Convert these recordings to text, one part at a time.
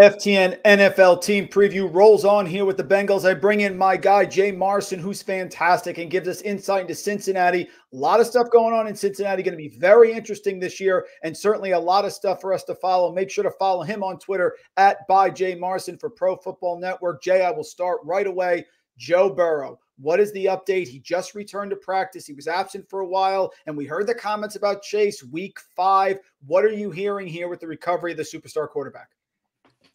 FTN NFL team preview rolls on here with the Bengals. I bring in my guy, Jay Morrison, who's fantastic and gives us insight into Cincinnati. A lot of stuff going on in Cincinnati, going to be very interesting this year, and certainly a lot of stuff for us to follow. Make sure to follow him on Twitter at by Jay Morrison for Pro Football Network. Jay, I will start right away. Joe Burrow. What is the update? He just returned to practice. He was absent for a while, and we heard the comments about Chase week five. What are you hearing here with the recovery of the superstar quarterback?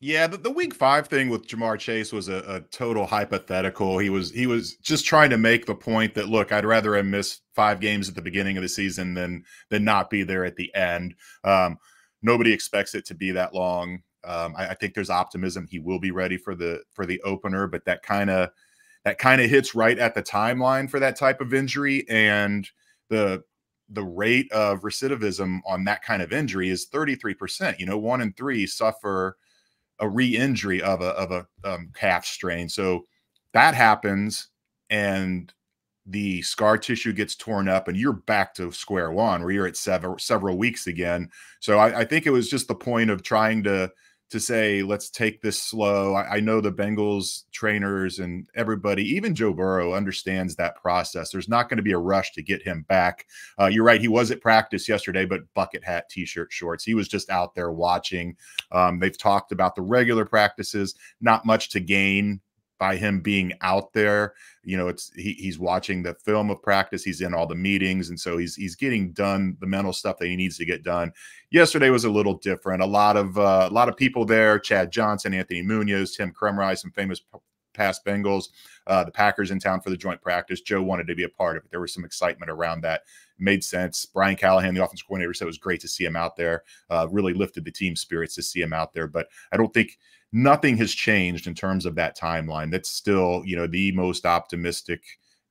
Yeah, the, the, week five thing with Ja'Marr Chase was a, a, total hypothetical. He was he was just trying to make the point that look, I'd rather have missed five games at the beginning of the season than than not be there at the end. Um, nobody expects it to be that long. Um, I, I, think there's optimism he will be ready for the for the opener, but that kind of that kind of hits right at the timeline for that type of injury, and the the rate of recidivism on that kind of injury is 33%. You know, one in three suffer a re-injury of a of a um, calf strain. So that happens, and the scar tissue gets torn up, and you're back to square one, where you're at several several weeks again. So I, I think it was just the point of trying to to say, let's take this slow. I, I, know the Bengals trainers and everybody, even Joe Burrow, understands that process. There's not going to be a rush to get him back. Uh, you're right. He was at practice yesterday, but bucket hat, t shirt, shorts. He was just out there watching. Um, they've talked about the regular practices, not much to gain by him being out there. You know, it's he, he's watching the film of practice. He's in all the meetings, and so he's he's getting done the mental stuff that he needs to get done. Yesterday was a little different. A lot of uh, a lot of people there: Chad Johnson, Anthony Munoz, Tim Krumrie, some famous past Bengals. Uh, the Packers in town for the joint practice. Joe wanted to be a part of it. There was some excitement around that. Made sense. Brian Callahan, the offense coordinator, said it was great to see him out there. Uh, really lifted the team spirits to see him out there. But I don't think nothing has changed in terms of that timeline. That's still, you know, the most optimistic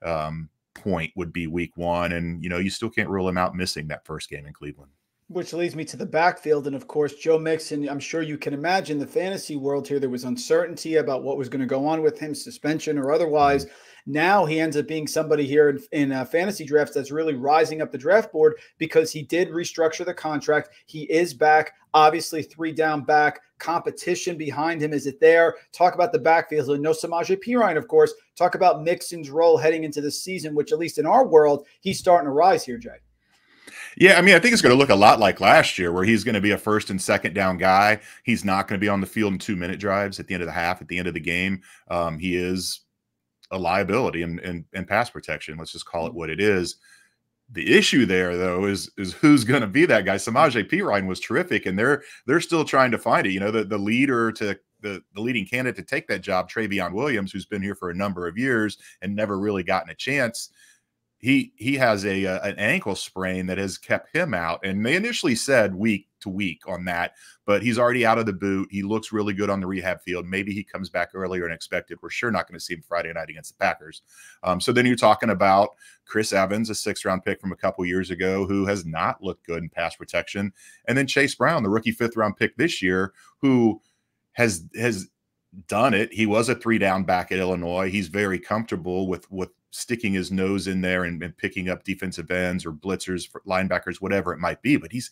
um, point would be week one. And, you know, you still can't rule him out missing that first game in Cleveland. Which leads me to the backfield. And of course, Joe Mixon, I'm sure you can imagine the fantasy world here. There was uncertainty about what was going to go on with him, suspension or otherwise. Mm-hmm. Now he ends up being somebody here in, in uh, fantasy drafts that's really rising up the draft board because he did restructure the contract. He is back, obviously, three down back. Competition behind him. Is it there? Talk about the backfield. No Samaje Perine, of course. Talk about Mixon's role heading into the season, which, at least in our world, he's starting to rise here, Jay. Yeah, I mean, I think it's going to look a lot like last year, where he's going to be a first and second down guy. He's not going to be on the field in two minute drives at the end of the half, at the end of the game. Um, he is a liability and and and pass protection. Let's just call it mm-hmm. what it is. The issue there, though, is is who's going to be that guy. Mm-hmm. Samaje Perine was terrific, and they're they're still trying to find it. You know, the the leader to the, the leading candidate to take that job, Trayveon Williams, who's been here for a number of years and never really gotten a chance he he has a, a, an ankle sprain that has kept him out and they initially said week to week on that but he's already out of the boot. He looks really good on the rehab field. Maybe he comes back earlier than expected. We're sure not going to see him friday night against the packers. Um, so then you're talking about chris evans a sixth round pick from a couple years ago who has not looked good in pass protection and then chase brown the rookie fifth round pick this year who has has done it. He was a three down back at illinois. He's very comfortable with with sticking his nose in there and, and picking up defensive ends or blitzers, for linebackers, whatever it might be. But he's,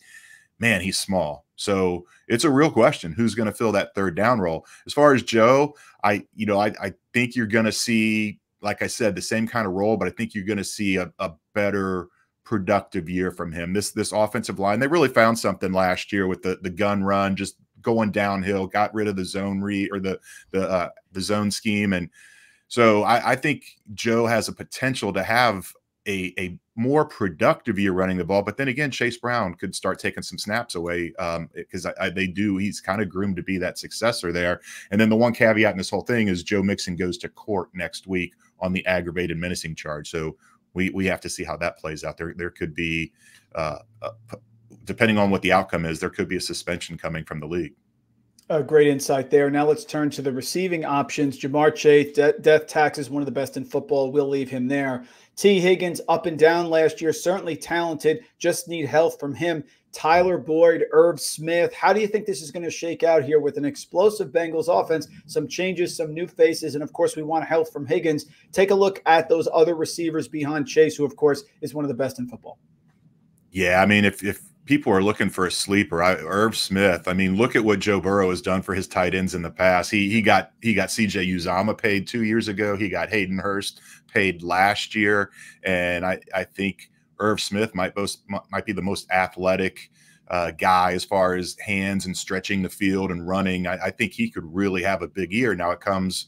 man, he's small. So it's a real question who's going to fill that third down role. As far as Joe, I, you know, I, I think you're going to see, like I said, the same kind of role, but I think you're going to see a, a better productive year from him. This this offensive line, they really found something last year with the the gun run, just going downhill, got rid of the zone re or the the uh, the zone scheme and so I, I think Joe has a potential to have a, a more productive year running the ball. But then again, Chase Brown could start taking some snaps away because um, they do. He's kind of groomed to be that successor there. And then the one caveat in this whole thing is Joe Mixon goes to court next week on the aggravated menacing charge. So we we have to see how that plays out. There there could be, uh, uh, depending on what the outcome is, there could be a suspension coming from the league. A great insight there. Now let's turn to the receiving options. Ja'Marr Chase, de- death tax is one of the best in football. We'll leave him there. Tee Higgins, up and down last year, certainly talented. Just need health from him. Tyler Boyd, Irv Smith. How do you think this is going to shake out here with an explosive Bengals offense? Some changes, some new faces, and of course, we want health from Higgins. Take a look at those other receivers behind Chase, who, of course, is one of the best in football. Yeah, I mean, if if people are looking for a sleeper. I, Irv Smith. I mean, look at what Joe Burrow has done for his tight ends in the past. He he got he got C.J. Uzomah paid two years ago. He got Hayden Hurst paid last year, and I I think Irv Smith might most might be the most athletic uh, guy as far as hands and stretching the field and running. I, I think he could really have a big year. Now it comes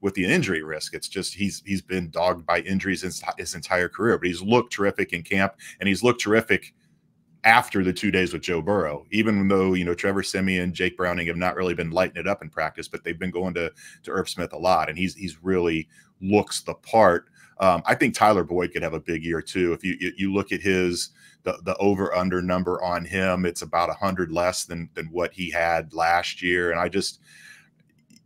with the injury risk. It's just he's he's been dogged by injuries his, his entire career, but he's looked terrific in camp and he's looked terrific after the two days with Joe Burrow, even though, you know, Trevor Siemian, Jake Browning have not really been lighting it up in practice, but they've been going to, to Irv Smith a lot. And he's, he's really looks the part. Um, I think Tyler Boyd could have a big year too. If you, you look at his, the, the over under number on him, it's about a hundred less than, than what he had last year. And I just,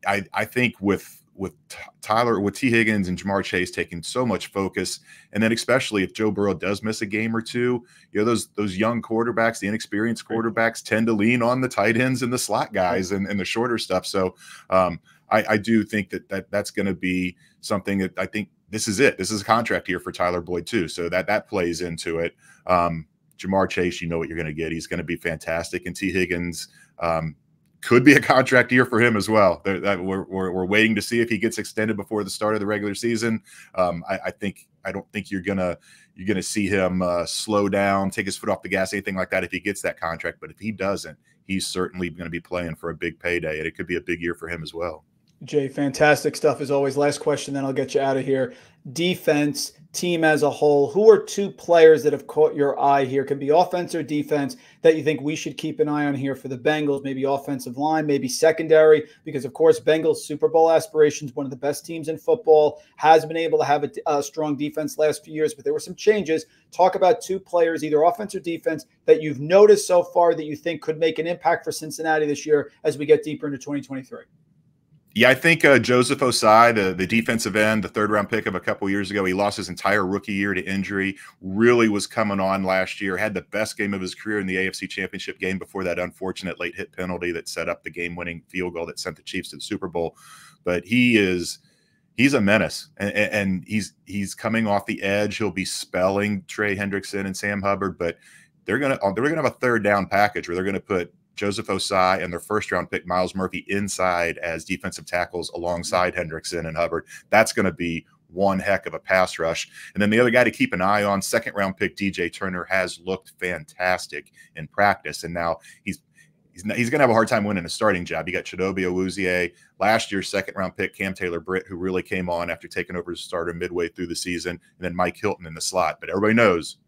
I, I think with, with Tyler, with Tee Higgins and Ja'Marr Chase taking so much focus, and then especially if Joe Burrow does miss a game or two, you know those those young quarterbacks, the inexperienced quarterbacks, tend to lean on the tight ends and the slot guys and, and the shorter stuff. So um, I, I do think that that that's going to be something that I think this is it. This is a contract year for Tyler Boyd too, so that that plays into it. Um, Ja'Marr Chase, you know what you're going to get. He's going to be fantastic, and Tee Higgins. Um, could be a contract year for him as well. We're, we're, we're, waiting to see if he gets extended before the start of the regular season. Um, I, I, think I don't think you're gonna you're gonna see him uh, slow down, take his foot off the gas, anything like that if he gets that contract. But if he doesn't, he's certainly going to be playing for a big payday, and it could be a big year for him as well. Jay, fantastic stuff as always. Last question, then I'll get you out of here. Defense, team as a whole. Who are two players that have caught your eye here? Can be offense or defense that you think we should keep an eye on here for the Bengals. Maybe offensive line, maybe secondary, because of course Bengals Super Bowl aspirations, one of the best teams in football, has been able to have a, a strong defense last few years, but there were some changes. Talk about two players, either offense or defense, that you've noticed so far that you think could make an impact for Cincinnati this year as we get deeper into 2023. Yeah, I think uh, Joseph Ossai, the, the defensive end, the third round pick of a couple years ago, he lost his entire rookie year to injury. Really was coming on last year. Had the best game of his career in the AFC Championship game before that unfortunate late hit penalty that set up the game winning field goal that sent the Chiefs to the Super Bowl. But he is he's a menace, and, and he's he's coming off the edge. He'll be spelling Trey Hendrickson and Sam Hubbard, but they're gonna they're gonna have a third down package where they're gonna put Joseph Ossai and their first round pick, Myles Murphy, inside as defensive tackles alongside Hendrickson and Hubbard. That's going to be one heck of a pass rush. And then the other guy to keep an eye on, second round pick DJ Turner, has looked fantastic in practice. And now he's he's, he's going to have a hard time winning a starting job. You got Chidobe Awuzie, last year's second round pick, Cam Taylor Britt, who really came on after taking over as starter midway through the season, and then Mike Hilton in the slot. But everybody knows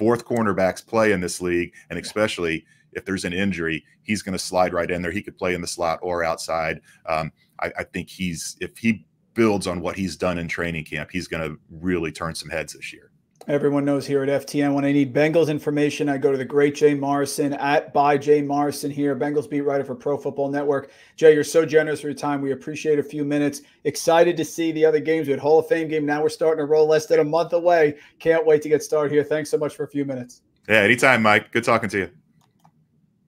fourth cornerbacks play in this league, and especially – if there's an injury, he's going to slide right in there. He could play in the slot or outside. Um, I, I, think he's if he builds on what he's done in training camp, he's going to really turn some heads this year. Everyone knows here at FTN when I need Bengals information, I go to the great Jay Morrison at by Jay Morrison here, Bengals beat writer for Pro Football Network. Jay, you're so generous for your time. We appreciate a few minutes. Excited to see the other games. We had Hall of Fame game. Now we're starting to roll less than a month away. Can't wait to get started here. Thanks so much for a few minutes. Yeah, anytime, Mike. Good talking to you.